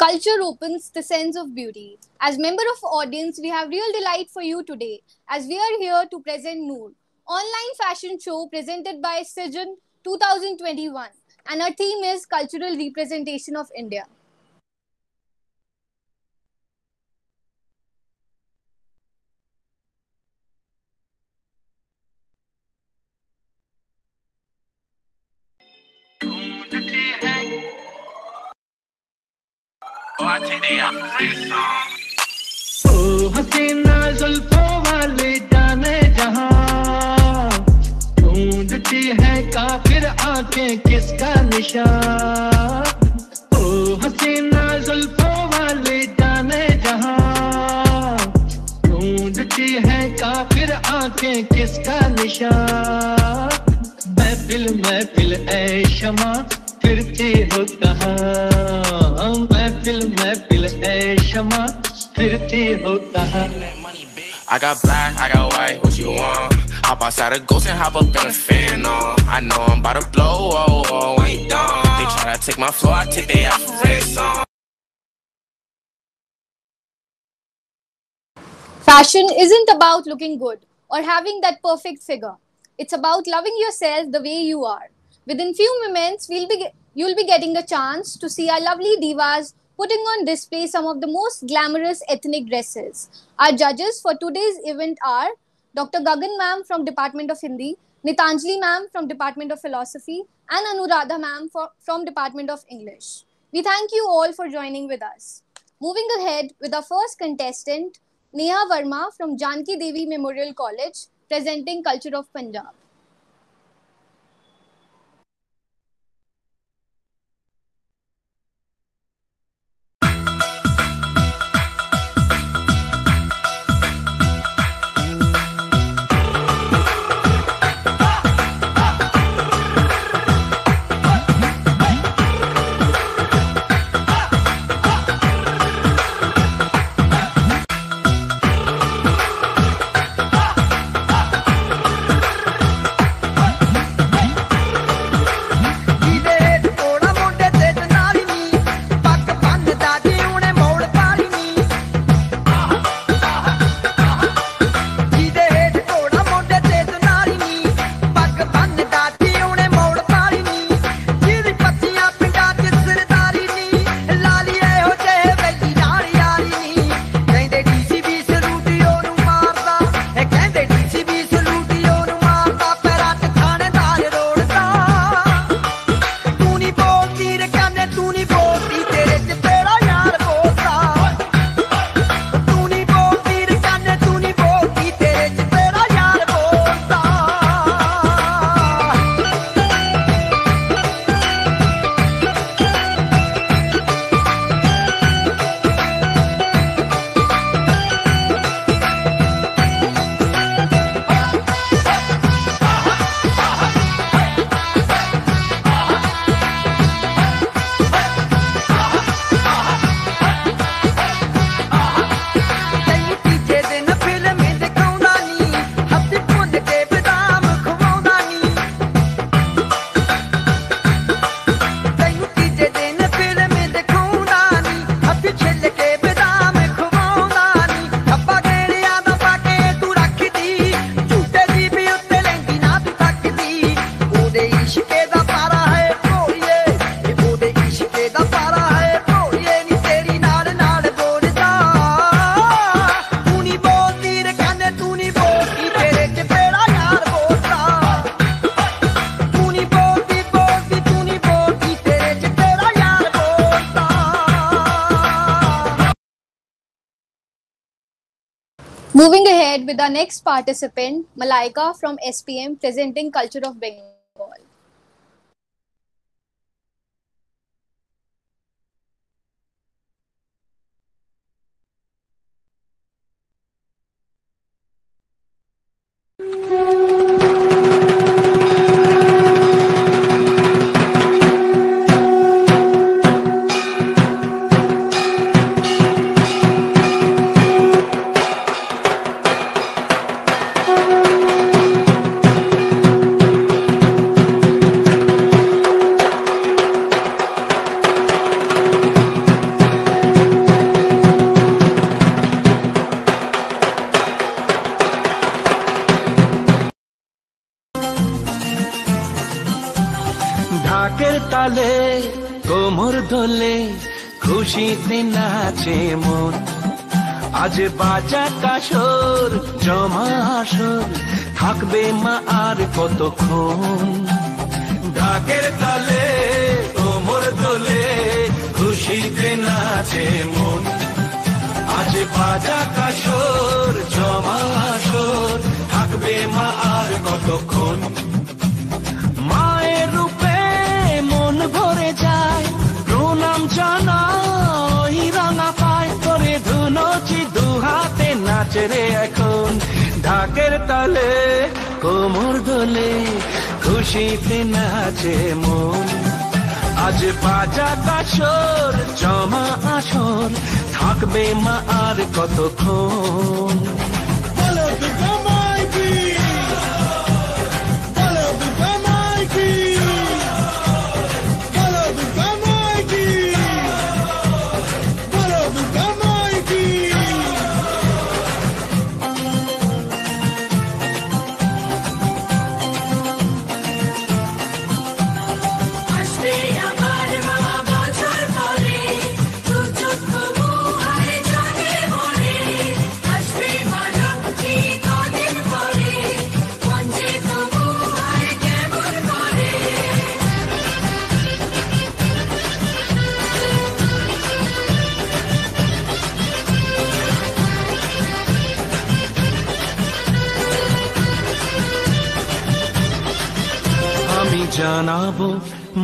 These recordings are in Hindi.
Culture opens the sense of beauty. As member of audience, we have real delight for you today as we are here to present Noor, online fashion show presented by Sijan 2021 and our theme is cultural representation of India. हसीना जुल्फों वाले जाने जहाँ। ढूंढती है काफिर आँखें किसका निशान? ओ, हसीना जुल्फों वाले जाने जहाँ। ढूंढती है काफिर आँखें किसका निशान? महफिल महफिल, ऐ शमा, फिरती हो कहाँ? महफिल महफिल ऐ शमा फिरती हो कहाँ I got black, I got white, what you want? Hop outside a ghost and hop up in a fan on. I know I'm about to blow, oh, oh, ain't done. They try to take my floor, I take they out for red song. Fashion isn't about looking good or having that perfect figure. It's about loving yourself the way you are. Within few moments, we'll be you'll be getting a chance to see our lovely divas putting on display some of the most glamorous ethnic dresses. Our judges for today's event are Dr. Gagan ma'am from Department of Hindi, Nitanjali ma'am from Department of Philosophy, and Anuradha ma'am for, from Department of English. We thank you all for joining with us. Moving ahead with our first contestant, Neha Verma from Janki Devi Memorial College, presenting Culture of Punjab. Moving ahead with our next participant, Malaika from SPM, presenting Culture of Bengal. নাচে রে এখন ঢাকের তালে, কোমর দোলে খুশিতে নাচে মন। আজ বাজা কাসর জমা আসর, থাকবে মা আর কতক্ষণ?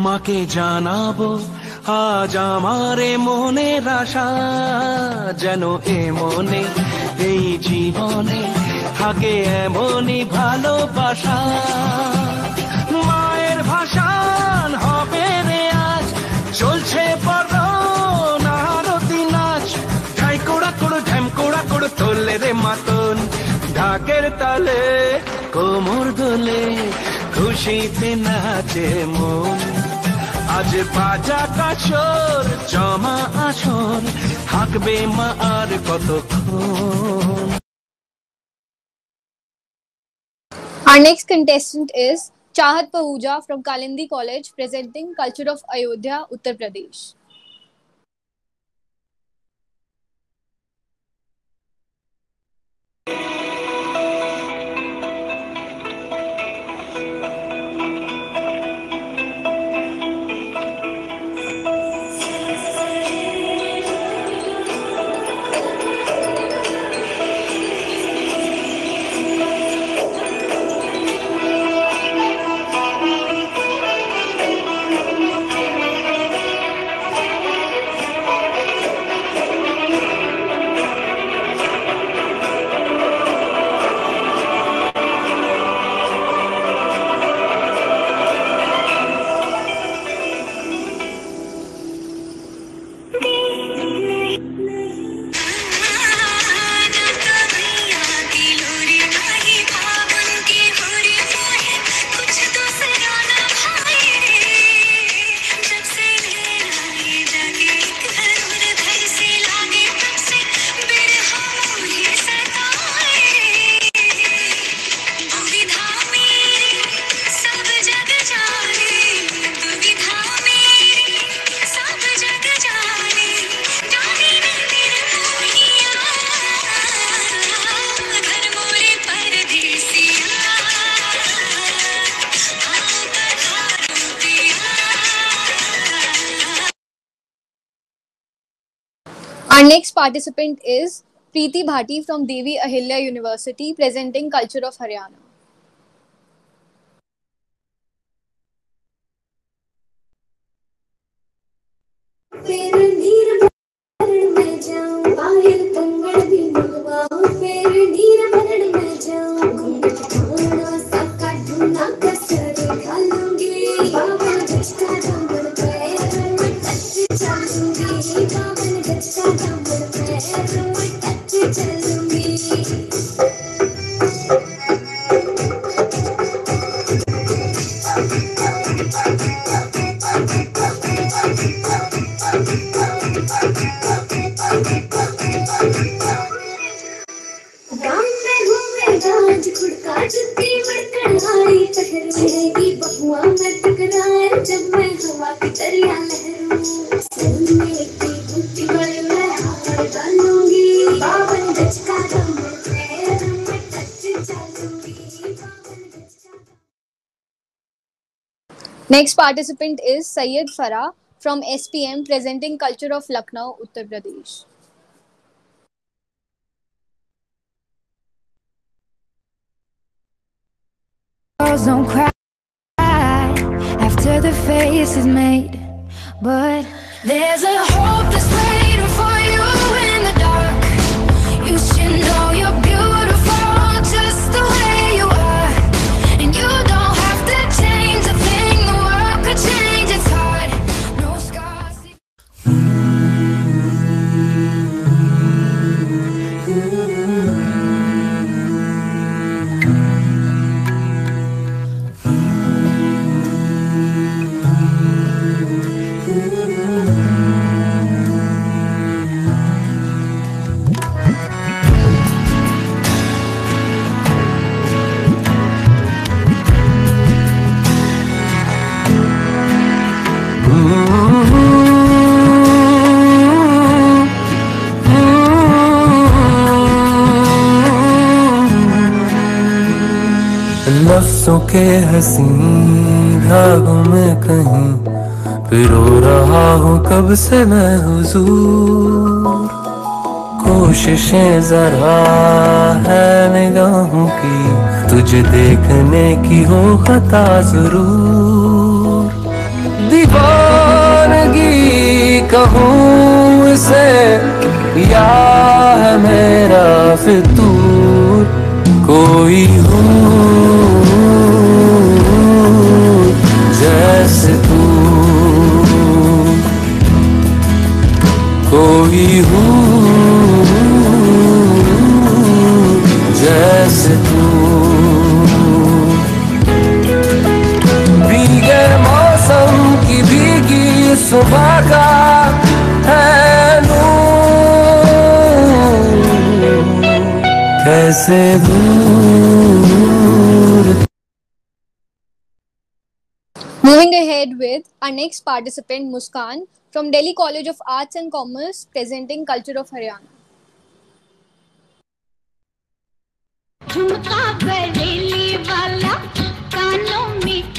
মাকে জানাব, আজ আমারে মনের আশা যেন এ মনে, এই জীবনে থাকে এমনই ভালোবাসা। মায়ের ভাষান হবে রে আজ, চলছে নারতি নাচ। ঠাই কোড়া কোড়ো, ঢ্যাম কোড়া কোড়ো, তোলে রে মাতন, ঢাকের তালে কোমর দোলে। খুশিতে নাচে মন আজ বাজা কাছর জমা আসর থাকবে মা আর কতক্ষণ Our next contestant is Chahat Pahuja from Kalindi College presenting Culture of Ayodhya, Uttar Pradesh. Next participant is Preeti Bhati from Devi Ahilya University presenting Culture of Haryana. Next participant is Sayed Farah from SPM presenting Culture of Lucknow, Uttar Pradesh. Girls don't cry after the face is made. But there's a hope that's waiting for you in the dark. You should know you're लफ्जों के धागों में कहीं पिरो रहा हूँ कब से मैं हुजूर। कोशिशें जरा है निगाहों की, तुझे देखने की हो खता ज़रूर। दीवानगी कहूँ इसे, या है मेरा फितूर। कोई हूँ जैसे तू। कोई जैसे तू। भीगे मौसम की भीगी सुबह का है कैसे दूर Moving ahead with our next participant, Muskan from Delhi College of Arts and Commerce, presenting Culture of Haryana. झुमका बरेली वाला कानों में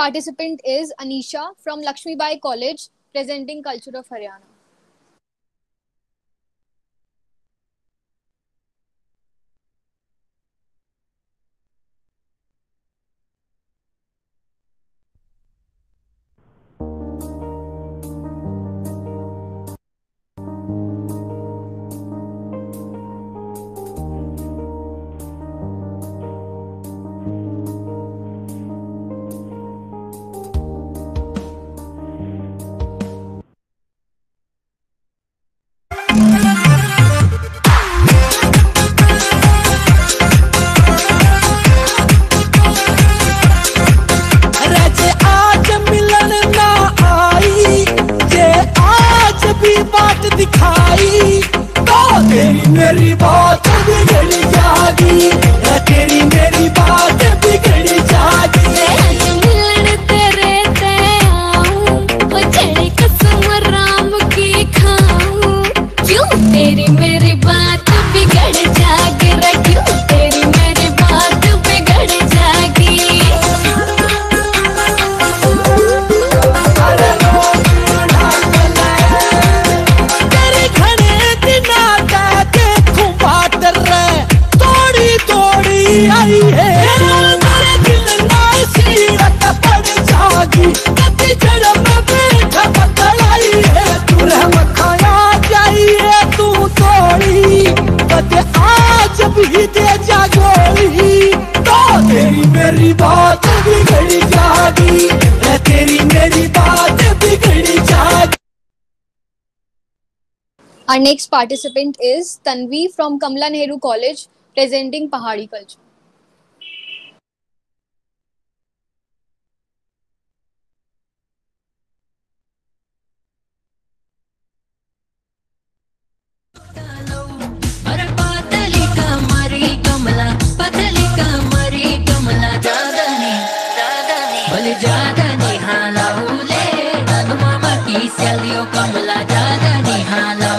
participant is Anisha from Lakshmi Bai College, presenting Culture of Haryana. Next participant is Tanvi from Kamla Nehru College, presenting Pahari culture. जादा निहाला उले मामा की सैलियो कमला जादा निहाला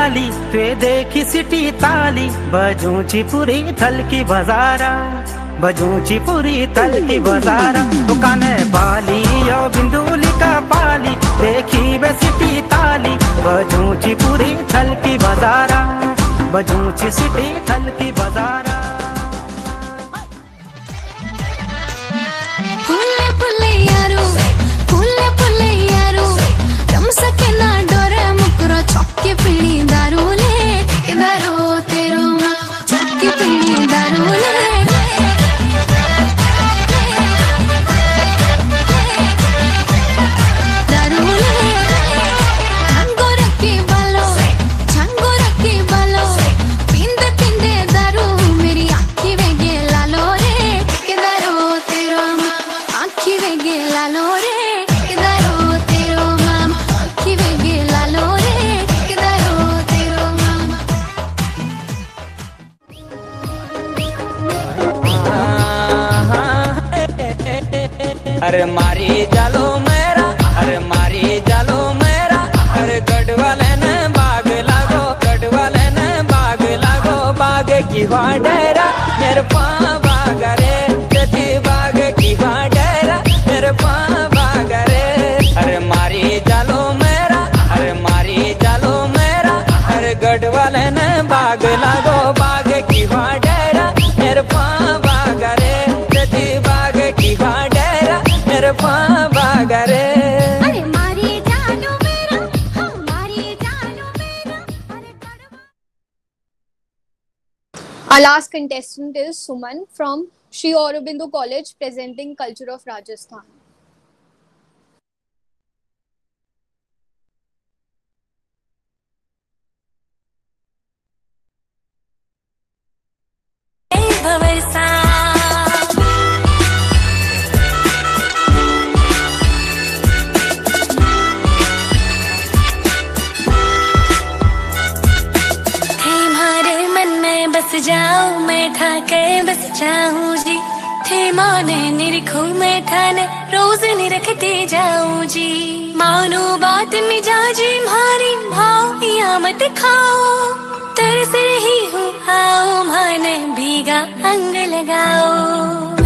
डाली तुए देखी सिटी ताली, बजूची पूरी थल की बाजारा, बजूची पूरी थल की बाजारा। दुकान बाली और बिंदुली का पाली, देखी वे सिटी ताली, बजूची पूरी थल की बाजारा, बजूची सिटी थल की बाजारा। Our last contestant is Suman from Sri Aurobindo College presenting Culture of Rajasthan. भवरसा चाहूं जी थे माने निरखो निरखते जाऊं जी मानो बात मिजाजी मारी भाव या मत खाओ। तरस रही हूँ आओ माने भीगा अंग लगाओ।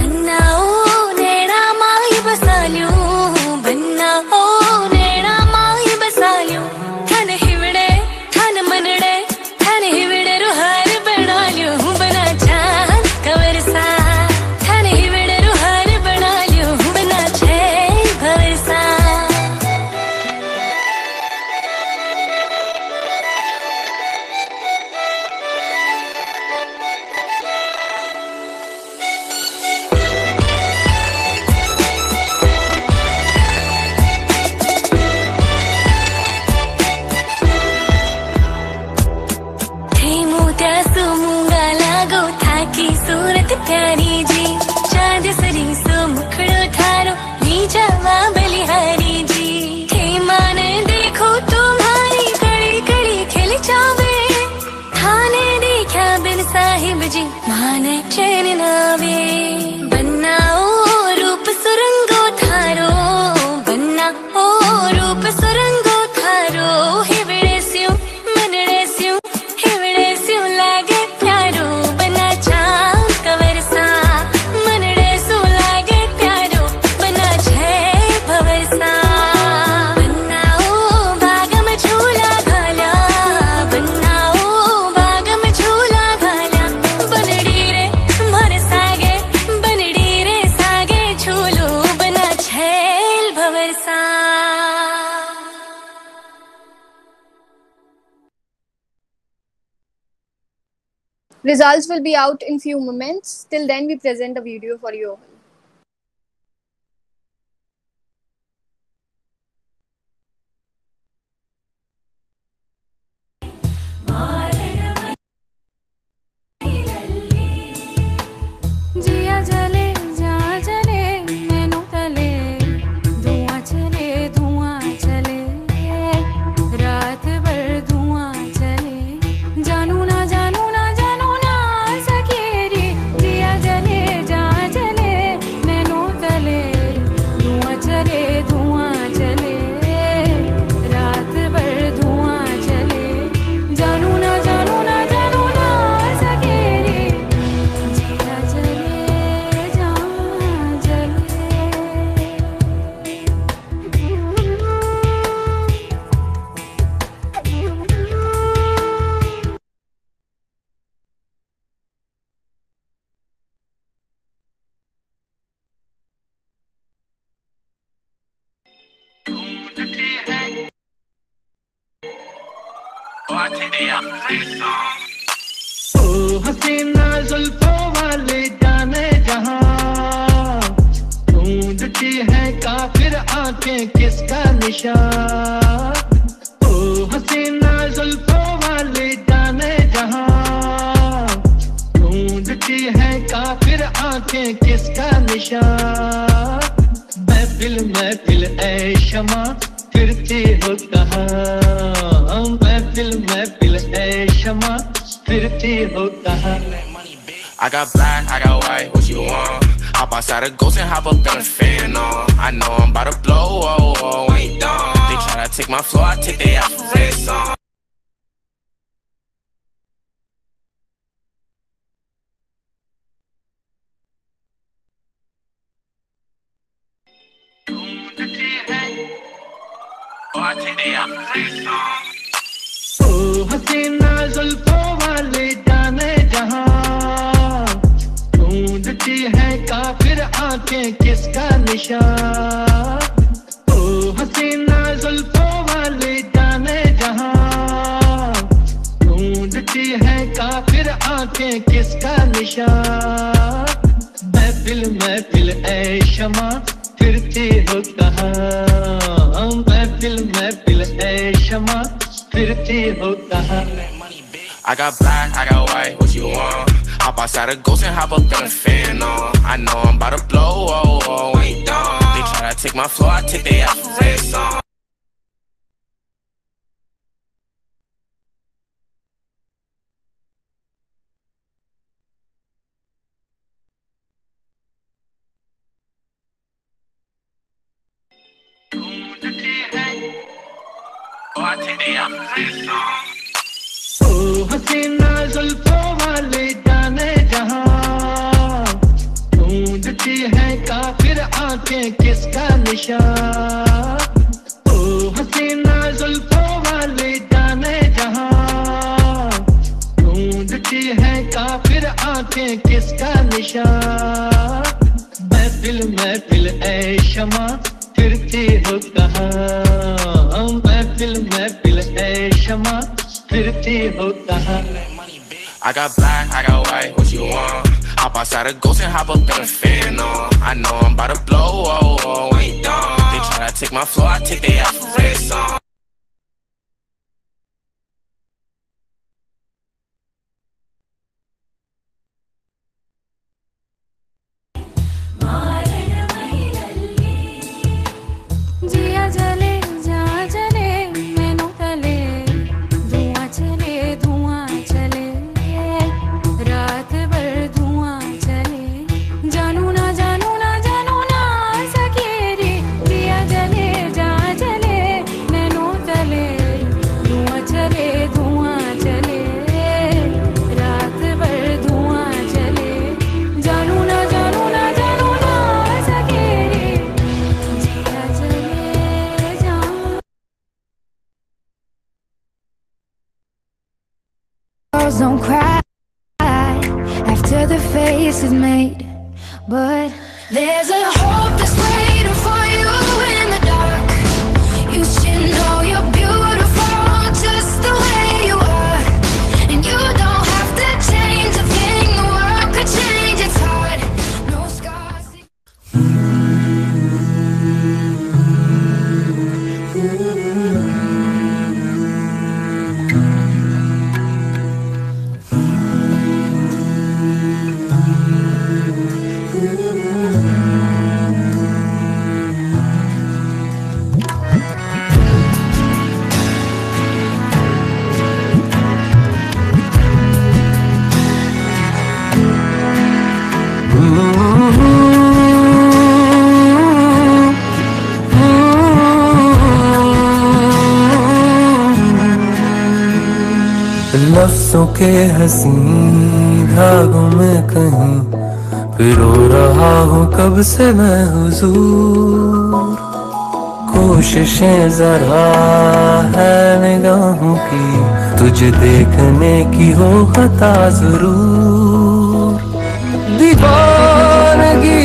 Results will be out in few moments. Till then, we present a video for you all. Got a ghost and hop up in a fan on. I know I'm about to blow, oh, oh, oh, ain't done. They try to take my floor, I take their out for red song. Oh, I take they out song. Oh, Hussein. आँखें किसका निशान? ओ हसीना जुल्फों वाले जाने जहाँ। ढूंढती है काफिर आँखें किसका निशान? महफिल महफिल ऐ शमा फिरती हो कहाँ? महफिल महफिल ऐ शमा फिरती हो कहाँ? I got black, I got white, what you want? Hop outside a ghost and hop up in a fan on. I know I'm about to blow, oh, oh, ain't done. They try to take my floor, I take their ass for red song. Oh, I take the opposite song. Oh, Hasina, Zulfo, जाने जहाँ ढूंढती है काफिर आँखें किसका निशान? ओ हसीना जुल्फों वाले जाने जहाँ ढूंढती है काफिर आँखें किसका निशान? महफिल महफिल, ऐ शमा, फिरती हो कहाँ? महफिल महफिल, ऐ शमा, फिरती हो कहाँ? I got black, I got white, what you want? Hop outside a ghost and hop up in the fan. I know I'm about to blow, oh, oh, oh ain't done. They try to take my floor, I take they out for. के हसी धागों में कहीं पिरो रहा हूँ, कब से मैं हुजूर? कोशिशें जरा है निगाहों की, तुझे देखने की हो खता ज़रूर। दीवानगी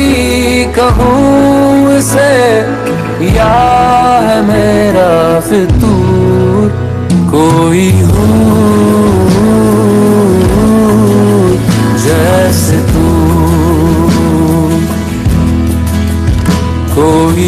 कहूँ इसे या है मेरा फितूर? कोई हो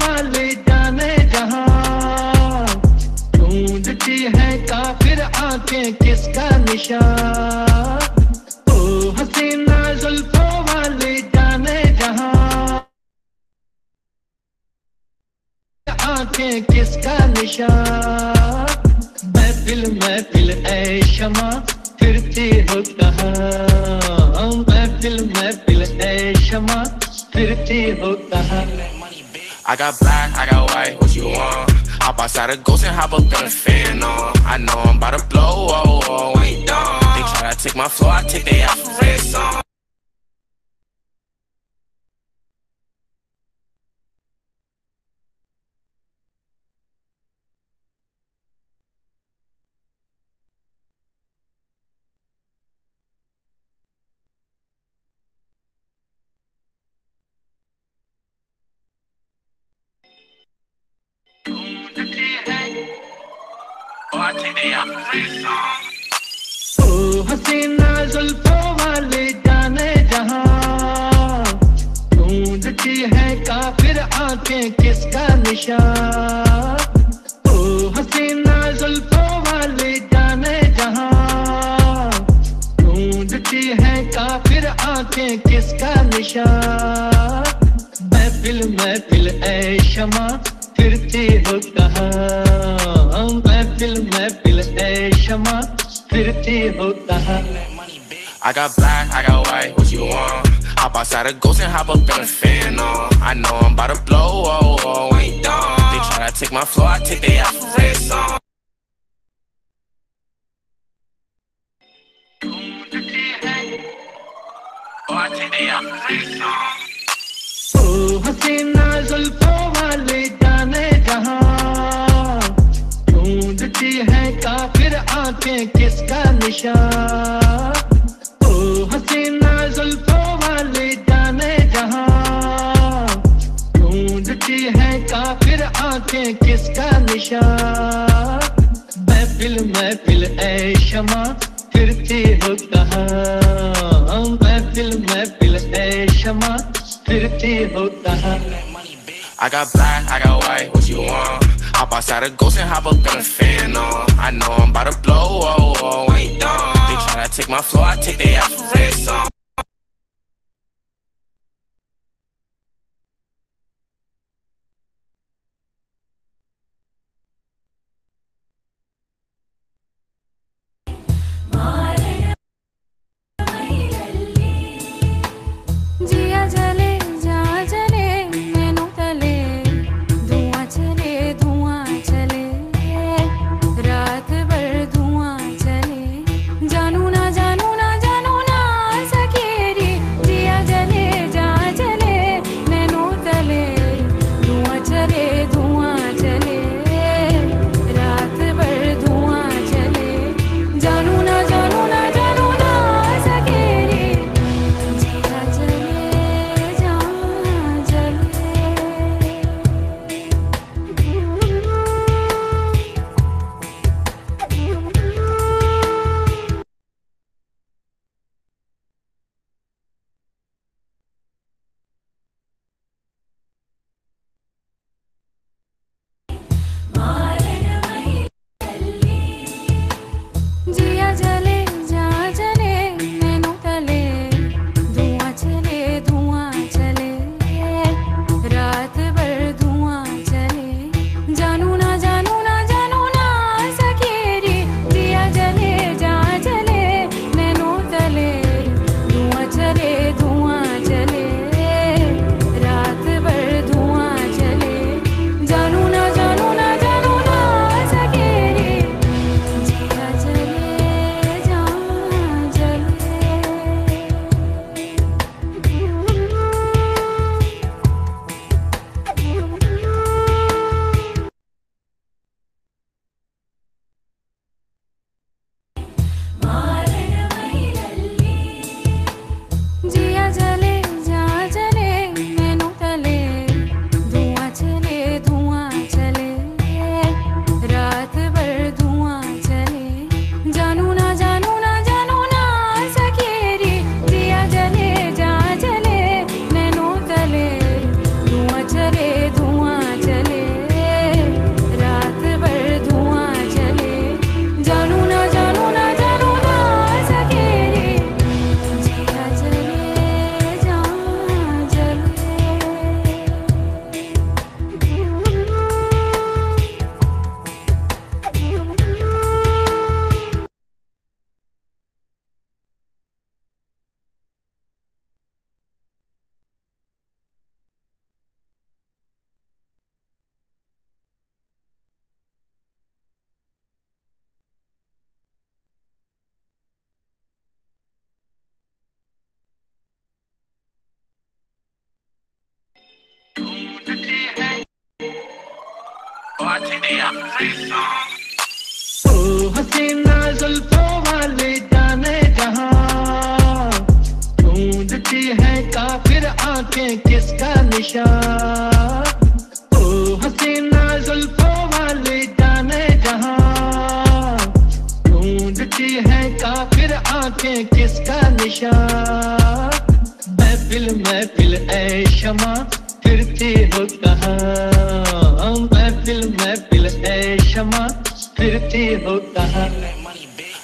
वाले जाने जहाँ ढूंढती है जुल्फों वाले जाने जहाँ आँखें किसका निशान महफिल महफिल ऐ शमा, फिरती हो कहाँ? महफिल महफिल ऐ शमा फिरती हो कहाँ I got black, I got white, what you want? Hop outside a ghost and hop up in a fan on. I know I'm about to blow, oh, oh, ain't done. They try to take my floor, I take they out for red हसीना जुल्फों वाले जाने जहाँ। ढूंढती है काफिर आँखें किसका निशान? ओ हसीना जुल्फों वाले जाने जहाँ। ढूंढती है काफिर आँखें किसका निशान? महफिल महफिल, ऐ शमा, फिरती हो कहाँ? महफिल महफिल ऐ शमा फिरती हो कहाँ I got black, I got white, what you want? Hop outside a ghost and hop up in a fan on. I know I'm about to blow, oh, oh, ain't done. They try to take my floor, I take they out for red song. Oh, I take they out for red song. ओ हसीना जुल्फों वाले जाने जहां ढूंढती है काफिर आँखें किसका निशान? ओ हसीना जुल्फों वाले जाने जहाँ। ढूंढती है काफिर आँखें किसका निशान? महफिल महफिल ऐ शमा फिरती हो कहाँ? महफिल महफिल ऐ शमा फिरती हो कहाँ? I got black, I got white, what you want? Hop outside a ghost and hop up in a fan on. I know I'm about to blow, oh, oh, oh ain't done. They tryna take my floor, I take their ass for red हसीना जुल्फों वाले जाने जहाँ। ढूंढती है काफिर आँखें किसका निशान? ओ हसीना जुल्फों वाले जाने जहाँ। ढूंढती है काफिर आँखें किसका निशान? महफिल महफिल, ऐ शमा। फिरती हो कहाँ महफिल महफिल ऐ शमा फिरती हो कहाँ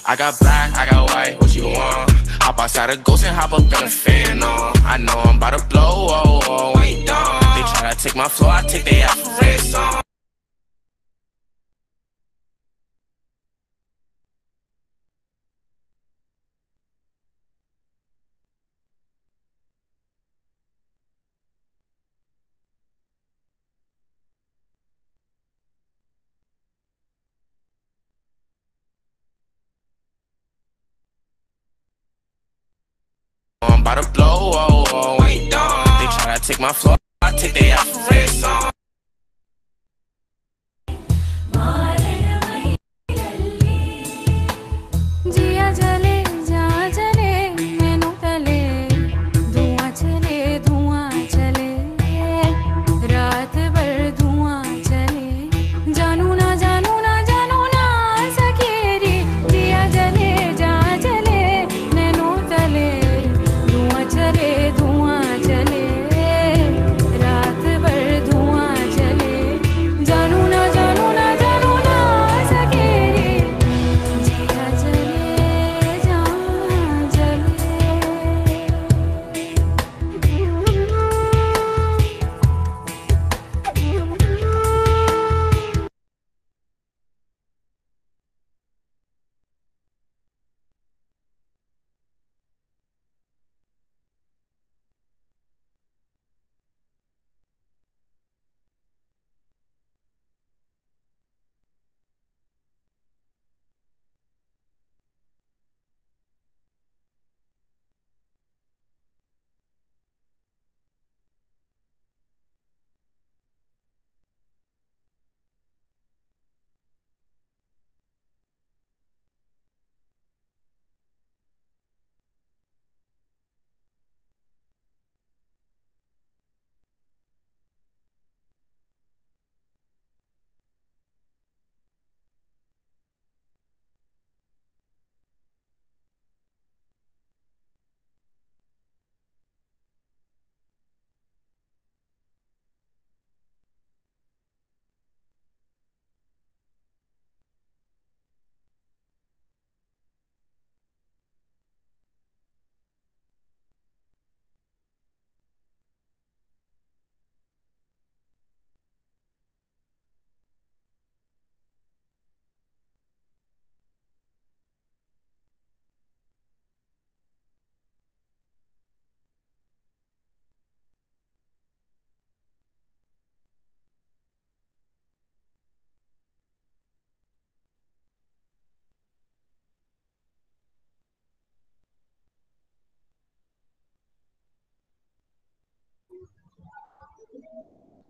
I got black, I got white, what you want? Hop outside a ghost and hop up in a fan on. I know I'm about to blow, oh, oh, ain't done. They tryna take my floor, I take their ass for red About to blow, oh, oh, oh. ain't done. They tryna take my floor, I take their ass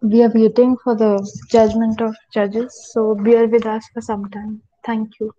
We are waiting for the judgment of judges, so bear with us for some time. Thank you.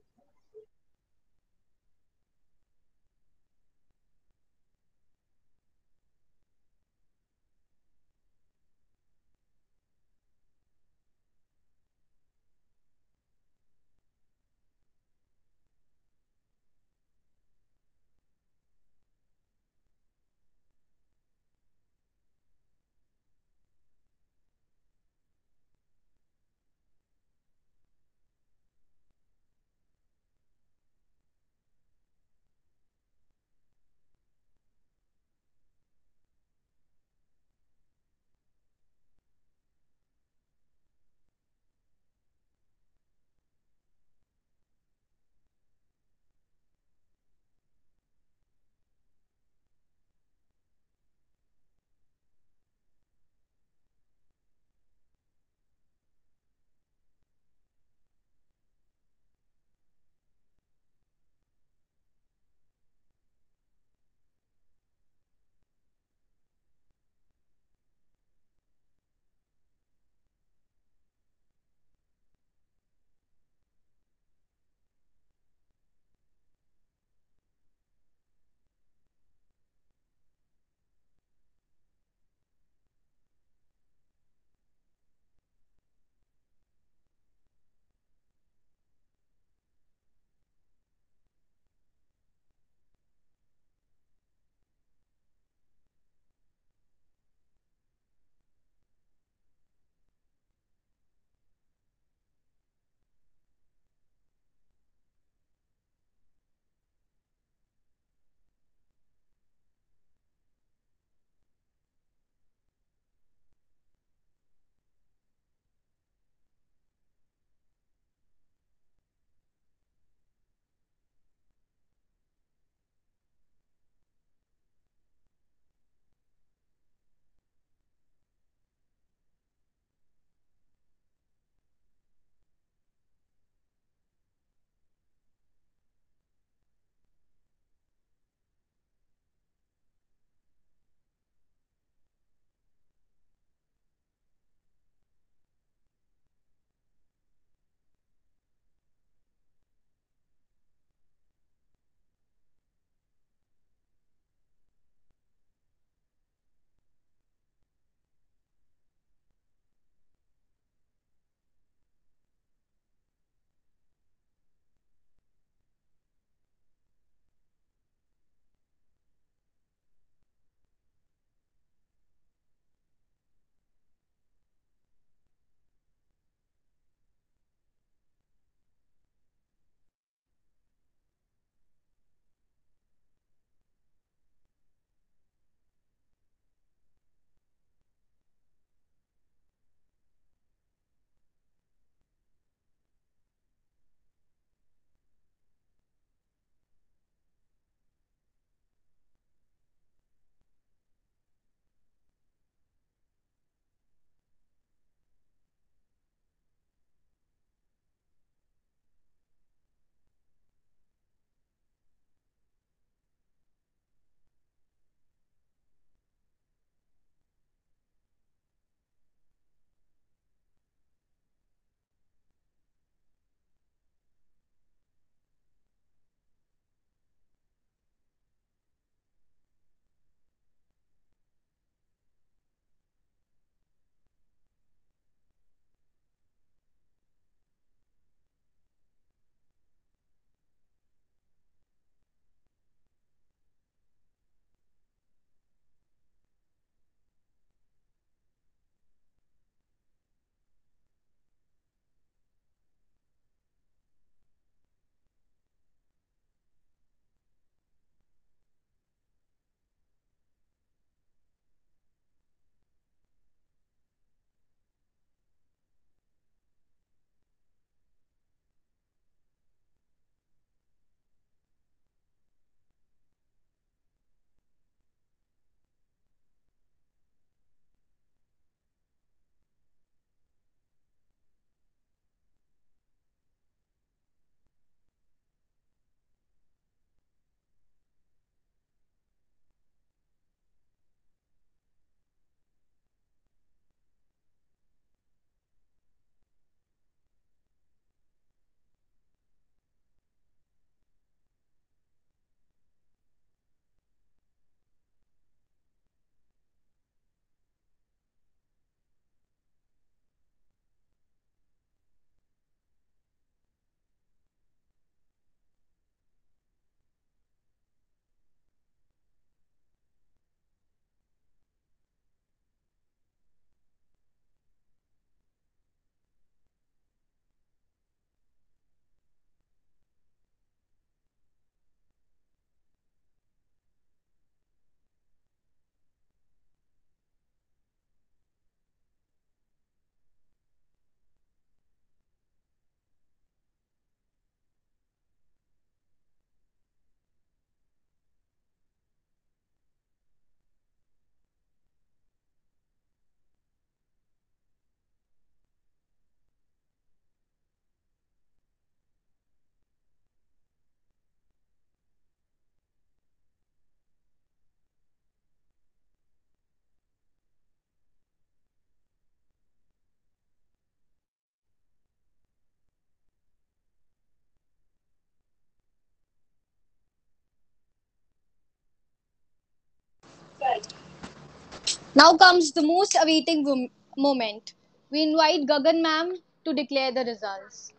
Now comes the most awaiting moment. We invite Gagan ma'am to declare the results.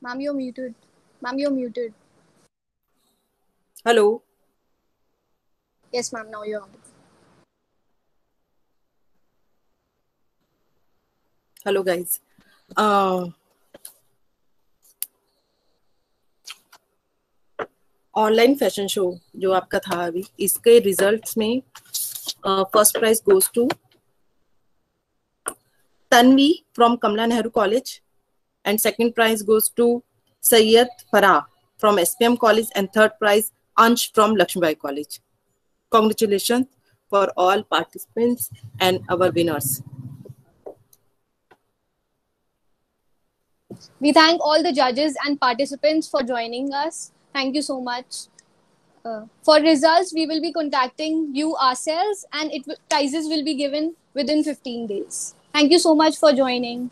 Ma'am, you're muted. Ma'am, you're muted. Hello. Yes, ma'am, now you're on. Hello, guys. Uh, online fashion show जो आपका था अभी, इसके रिजल्ट्स में first prize goes to Tanvi from Kamla Nehru college and second prize goes to Syed Farah from SPM college and third prize Ansh from Laxmibai college congratulations for all participants and our winners We thank all the judges and participants for joining us. Thank you so much. Uh, for results, we will be contacting you ourselves, and it will, prizes will be given within 15 days. Thank you so much for joining.